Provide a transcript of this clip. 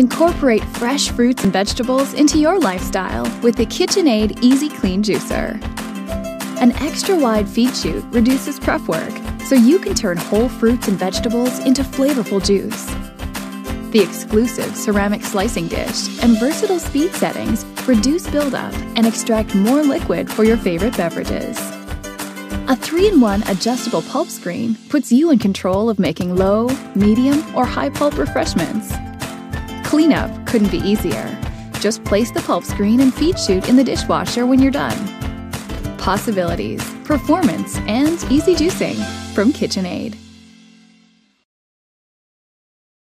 Incorporate fresh fruits and vegetables into your lifestyle with the KitchenAid Easy Clean Juicer. An extra wide feed chute reduces prep work, so you can turn whole fruits and vegetables into flavorful juice. The exclusive ceramic slicing dish and versatile speed settings reduce buildup and extract more liquid for your favorite beverages. A 3-in-1 adjustable pulp screen puts you in control of making low, medium, or high pulp refreshments. Cleanup couldn't be easier. Just place the pulp screen and feed chute in the dishwasher when you're done. Possibilities, performance, and easy juicing from KitchenAid.